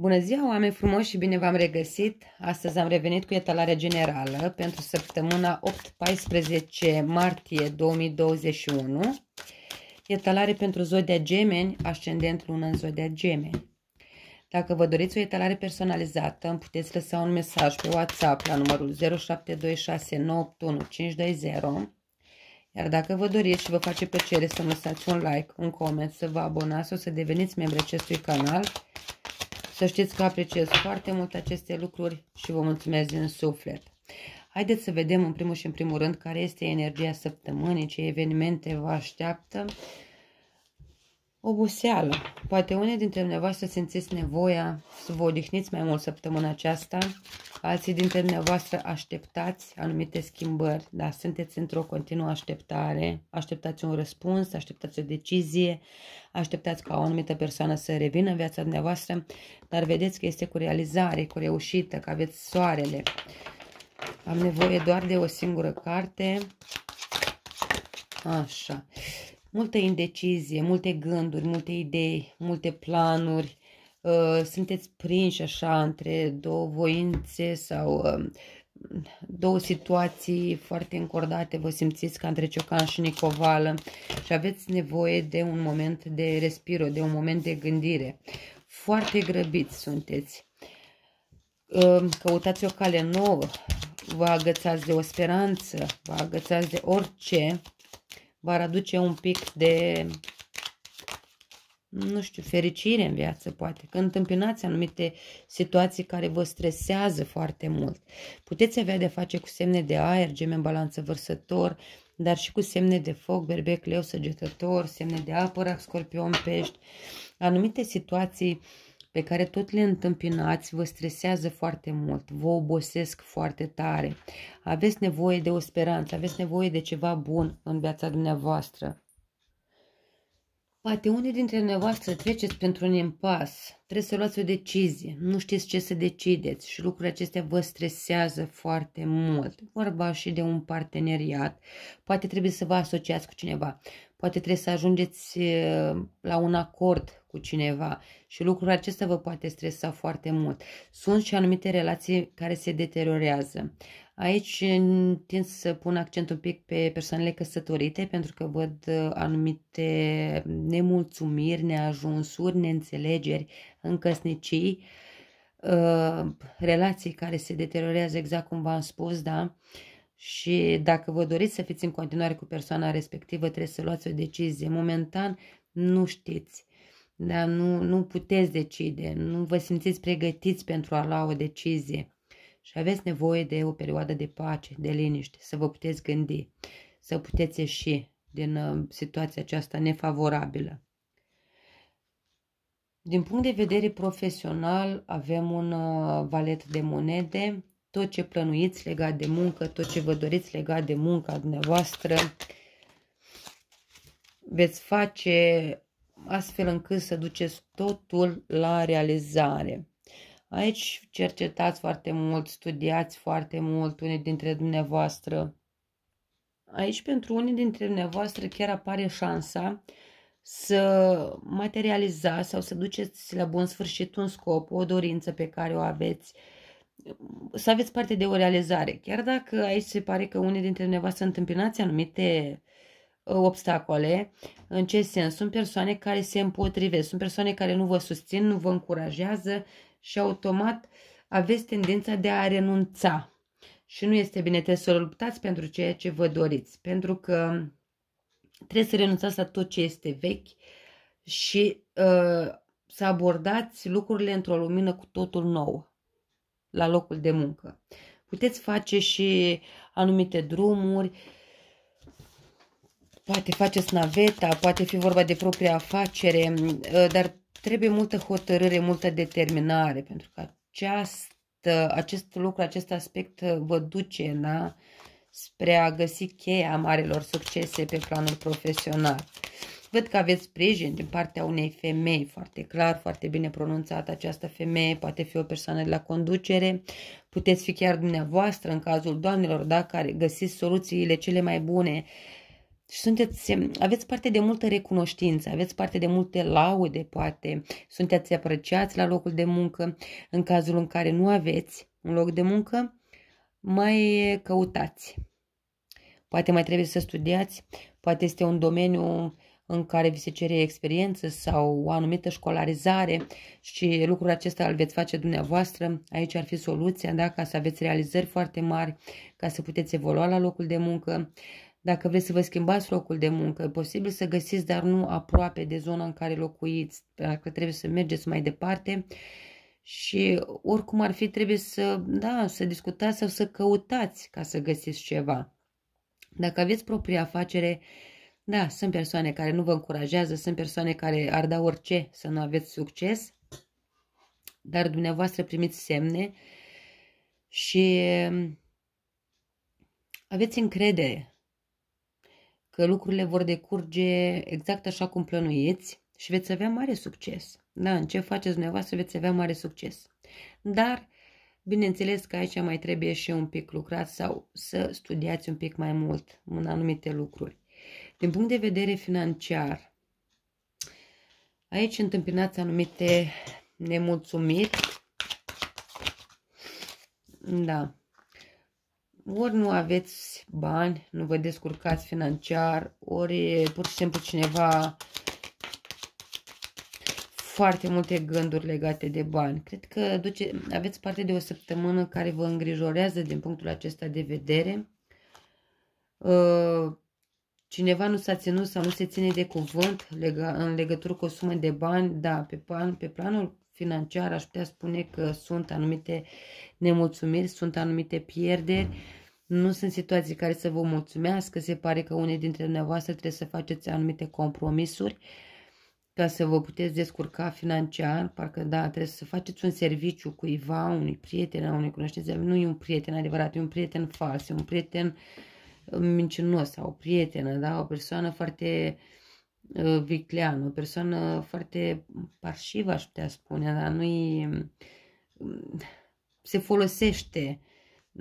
Bună ziua, oameni frumoși și bine v-am regăsit! Astăzi am revenit cu etalarea generală pentru săptămâna 8-14 martie 2021. Etalare pentru zodia gemeni, ascendent lună în zodia gemeni. Dacă vă doriți o etalare personalizată, îmi puteți lăsa un mesaj pe WhatsApp la numărul 0726981520 iar dacă vă doriți și vă face plăcere să lăsați un like, un coment, să vă abonați sau să deveniți membri acestui canal, să știți că apreciez foarte mult aceste lucruri și vă mulțumesc din suflet. Haideți să vedem în primul și în primul rând care este energia săptămânii, ce evenimente vă așteaptă. Oboseală. Poate unii dintre dumneavoastră simțiți nevoia să vă odihniți mai mult săptămâna aceasta, alții dintre dumneavoastră așteptați anumite schimbări, dar sunteți într-o continuă așteptare, așteptați un răspuns, așteptați o decizie, așteptați ca o anumită persoană să revină în viața dumneavoastră, dar vedeți că este cu realizare, cu reușită, că aveți soarele. Am nevoie doar de o singură carte. Așa multă indecizie, multe gânduri, multe idei, multe planuri, uh, sunteți prinși așa între două voințe sau uh, două situații foarte încordate, vă simțiți ca între ciocan și nicovală și aveți nevoie de un moment de respiro, de un moment de gândire. Foarte grăbiți sunteți. Uh, căutați o cale nouă, vă agățați de o speranță, vă agățați de orice v-ar aduce un pic de, nu știu, fericire în viață, poate. Când întâmpinați anumite situații care vă stresează foarte mult. Puteți avea de face cu semne de aer, gemen balanță vărsător, dar și cu semne de foc, berbec, leu, săgetător, semne de apă, scorpion, pești. Anumite situații uh, pe care tot le întâmpinați vă stresează foarte mult, vă obosesc foarte tare. Aveți nevoie de o speranță, aveți nevoie de ceva bun în viața dumneavoastră. Poate unii dintre dumneavoastră treceți pentru un impas, trebuie să luați o decizie, nu știți ce să decideți și lucrurile acestea vă stresează foarte mult. Vorba și de un parteneriat, poate trebuie să vă asociați cu cineva, poate trebuie să ajungeți la un acord cu cineva și lucrul acesta vă poate stresa foarte mult. Sunt și anumite relații care se deteriorează. Aici tind să pun accent un pic pe persoanele căsătorite pentru că văd anumite nemulțumiri, neajunsuri, neînțelegeri în căsnicii, relații care se deteriorează exact cum v-am spus, da? Și dacă vă doriți să fiți în continuare cu persoana respectivă, trebuie să luați o decizie. Momentan nu știți, dar nu, nu puteți decide, nu vă simțiți pregătiți pentru a lua o decizie. Și aveți nevoie de o perioadă de pace, de liniște, să vă puteți gândi, să puteți ieși din uh, situația aceasta nefavorabilă. Din punct de vedere profesional, avem un uh, valet de monede, tot ce plănuiți legat de muncă, tot ce vă doriți legat de munca dumneavoastră, veți face astfel încât să duceți totul la realizare. Aici cercetați foarte mult, studiați foarte mult unii dintre dumneavoastră. Aici pentru unii dintre dumneavoastră chiar apare șansa să materializați sau să duceți la bun sfârșit un scop, o dorință pe care o aveți, să aveți parte de o realizare. Chiar dacă aici se pare că unii dintre dumneavoastră întâmpinați anumite uh, obstacole, în ce sens? Sunt persoane care se împotrivesc, sunt persoane care nu vă susțin, nu vă încurajează și automat aveți tendința de a renunța. Și nu este bine, trebuie să luptați pentru ceea ce vă doriți, pentru că trebuie să renunțați la tot ce este vechi și uh, să abordați lucrurile într-o lumină cu totul nouă la locul de muncă. Puteți face și anumite drumuri, poate faceți naveta, poate fi vorba de propria afacere, uh, dar trebuie multă hotărâre, multă determinare, pentru că această, acest lucru, acest aspect vă duce da, spre a găsi cheia marilor succese pe planul profesional. Văd că aveți sprijin din partea unei femei, foarte clar, foarte bine pronunțat această femeie, poate fi o persoană de la conducere, puteți fi chiar dumneavoastră în cazul doamnelor, da, care găsiți soluțiile cele mai bune. Și sunteți, aveți parte de multă recunoștință, aveți parte de multe laude, poate, sunteți apreciați la locul de muncă, în cazul în care nu aveți un loc de muncă, mai căutați. Poate mai trebuie să studiați, poate este un domeniu în care vi se cere experiență sau o anumită școlarizare și lucrul acesta îl veți face dumneavoastră. Aici ar fi soluția, da? ca să aveți realizări foarte mari, ca să puteți evolua la locul de muncă. Dacă vreți să vă schimbați locul de muncă, e posibil să găsiți, dar nu aproape de zona în care locuiți, dacă trebuie să mergeți mai departe. Și oricum ar fi, trebuie să, da, să discutați sau să căutați ca să găsiți ceva. Dacă aveți proprie afacere, da, sunt persoane care nu vă încurajează, sunt persoane care ar da orice să nu aveți succes, dar dumneavoastră primiți semne și aveți încredere că lucrurile vor decurge exact așa cum plănuiți și veți avea mare succes. Da, în ce faceți dumneavoastră veți avea mare succes. Dar, bineînțeles că aici mai trebuie și un pic lucrat sau să studiați un pic mai mult în anumite lucruri. Din punct de vedere financiar, aici întâmpinați anumite nemulțumiri. Da. Ori nu aveți bani, nu vă descurcați financiar, ori pur și simplu cineva foarte multe gânduri legate de bani. Cred că duce, aveți parte de o săptămână care vă îngrijorează din punctul acesta de vedere. Uh, cineva nu s-a ținut sau nu se ține de cuvânt lega, în legătură cu o sumă de bani, da, pe, plan, pe planul financiar aș putea spune că sunt anumite nemulțumiri, sunt anumite pierderi, nu sunt situații care să vă mulțumească, se pare că unii dintre dumneavoastră trebuie să faceți anumite compromisuri ca să vă puteți descurca financiar, parcă da, trebuie să faceți un serviciu cuiva, unui prieten, unui cunoștință, nu e un prieten adevărat, e un prieten fals, e un prieten uh, mincinos sau o prietenă, da? o persoană foarte uh, vicleană, o persoană foarte parșivă, aș putea spune, dar nu se folosește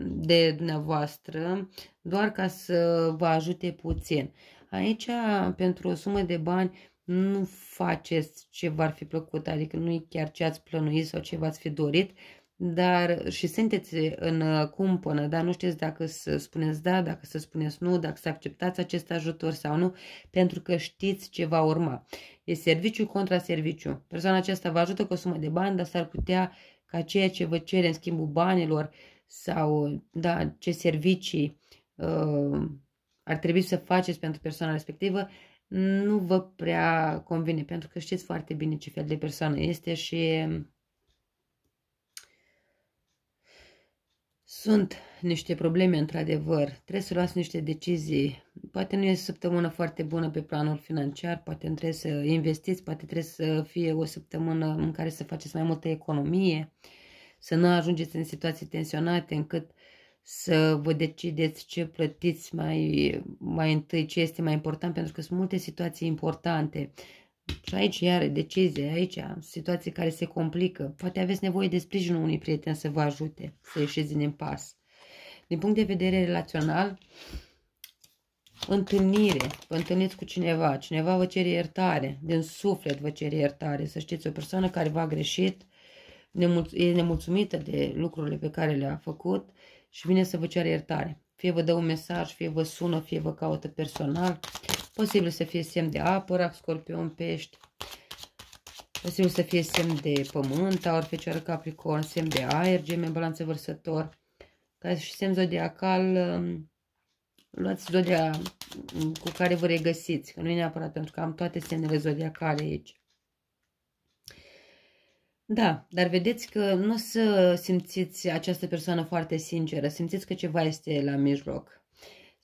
de dumneavoastră doar ca să vă ajute puțin. Aici, pentru o sumă de bani, nu faceți ce v-ar fi plăcut, adică nu e chiar ce ați plănuit sau ce v-ați fi dorit, dar și sunteți în uh, cumpănă, dar nu știți dacă să spuneți da, dacă să spuneți nu, dacă să acceptați acest ajutor sau nu, pentru că știți ce va urma. E serviciu contra serviciu. Persoana aceasta vă ajută cu o sumă de bani, dar s-ar putea ca ceea ce vă cere în schimbul banilor sau da, ce servicii uh, ar trebui să faceți pentru persoana respectivă, nu vă prea convine, pentru că știți foarte bine ce fel de persoană este și Sunt niște probleme, într-adevăr. Trebuie să luați niște decizii. Poate nu este o săptămână foarte bună pe planul financiar, poate trebuie să investiți, poate trebuie să fie o săptămână în care să faceți mai multă economie, să nu ajungeți în situații tensionate încât să vă decideți ce plătiți mai, mai întâi, ce este mai important, pentru că sunt multe situații importante și aici, iară, decizie, aici, situații care se complică. Poate aveți nevoie de sprijinul unui prieten să vă ajute să ieșiți din impas. Din punct de vedere relațional, întâlnire, vă întâlniți cu cineva, cineva vă cere iertare, din suflet vă cere iertare, să știți, o persoană care v-a greșit, e nemulțumită de lucrurile pe care le-a făcut și vine să vă ceară iertare. Fie vă dă un mesaj, fie vă sună, fie vă caută personal. Posibil să fie semn de apă, rac, scorpion, pești. Posibil să fie semn de pământ, aur, fecioară, capricorn, semn de aer, geme, balanță vărsător. Ca și semn zodiacal, um, luați zodia cu care vă regăsiți, că nu e neapărat pentru că am toate semnele zodiacale aici. Da, dar vedeți că nu o să simțiți această persoană foarte sinceră, simțiți că ceva este la mijloc.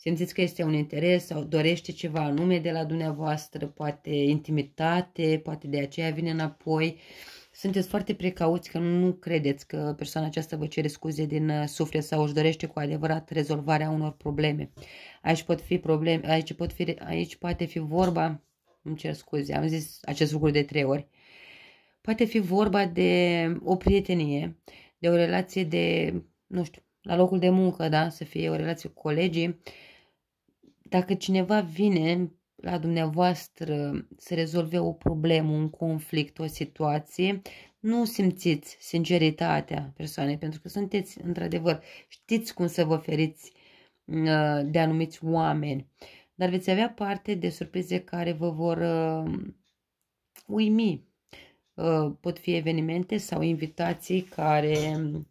Simțiți că este un interes sau dorește ceva anume de la dumneavoastră, poate intimitate, poate de aceea vine înapoi. Sunteți foarte precauți că nu credeți că persoana aceasta vă cere scuze din uh, suflet sau își dorește cu adevărat rezolvarea unor probleme. Aici pot fi probleme, aici, pot fi, aici poate fi vorba, îmi cer scuze, am zis acest lucru de trei ori, Poate fi vorba de o prietenie, de o relație de, nu știu, la locul de muncă, da, să fie o relație cu colegii, dacă cineva vine la dumneavoastră să rezolve o problemă, un conflict, o situație, nu simțiți sinceritatea persoanei, pentru că sunteți, într-adevăr, știți cum să vă feriți uh, de anumiți oameni, dar veți avea parte de surprize care vă vor uh, uimi. Uh, pot fi evenimente sau invitații care,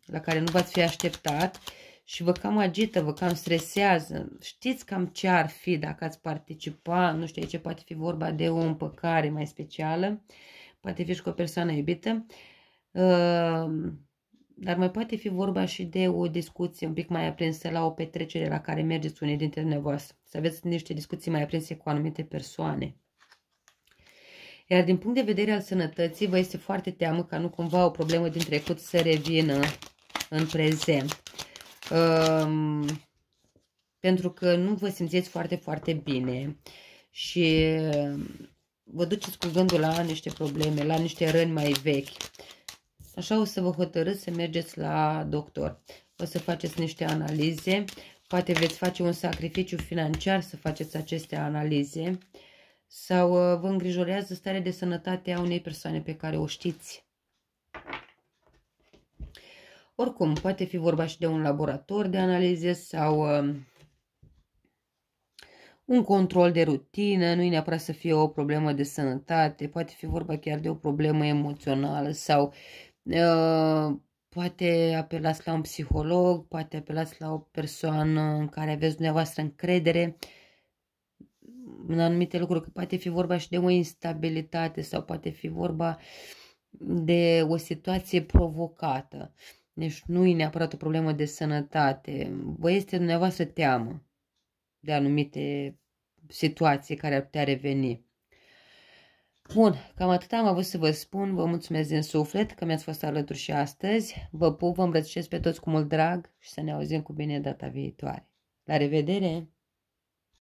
la care nu v-ați fi așteptat și vă cam agită, vă cam stresează. Știți cam ce ar fi dacă ați participa, nu știu, ce poate fi vorba de o împăcare mai specială, poate fi și cu o persoană iubită, uh, dar mai poate fi vorba și de o discuție un pic mai aprinsă la o petrecere la care mergeți unii dintre dumneavoastră, să aveți niște discuții mai aprinse cu anumite persoane. Iar din punct de vedere al sănătății, vă este foarte teamă ca nu cumva o problemă din trecut să revină în prezent. Um, pentru că nu vă simțiți foarte, foarte bine și vă duceți cu gândul la niște probleme, la niște răni mai vechi. Așa o să vă hotărâți să mergeți la doctor. O să faceți niște analize, poate veți face un sacrificiu financiar să faceți aceste analize sau uh, vă îngrijorează starea de sănătate a unei persoane pe care o știți. Oricum, poate fi vorba și de un laborator de analize sau uh, un control de rutină, nu e neapărat să fie o problemă de sănătate, poate fi vorba chiar de o problemă emoțională sau uh, poate apelați la un psiholog, poate apelați la o persoană în care aveți dumneavoastră încredere în anumite lucruri, că poate fi vorba și de o instabilitate sau poate fi vorba de o situație provocată. Deci nu e neapărat o problemă de sănătate. Vă este dumneavoastră teamă de anumite situații care ar putea reveni. Bun, cam atât am avut să vă spun. Vă mulțumesc din suflet că mi-ați fost alături și astăzi. Vă pup, vă îmbrățișez pe toți cu mult drag și să ne auzim cu bine data viitoare. La revedere!